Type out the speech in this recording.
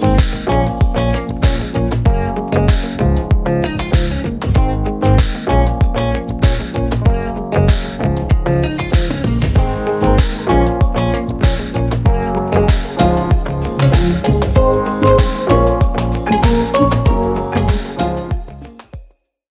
Bye.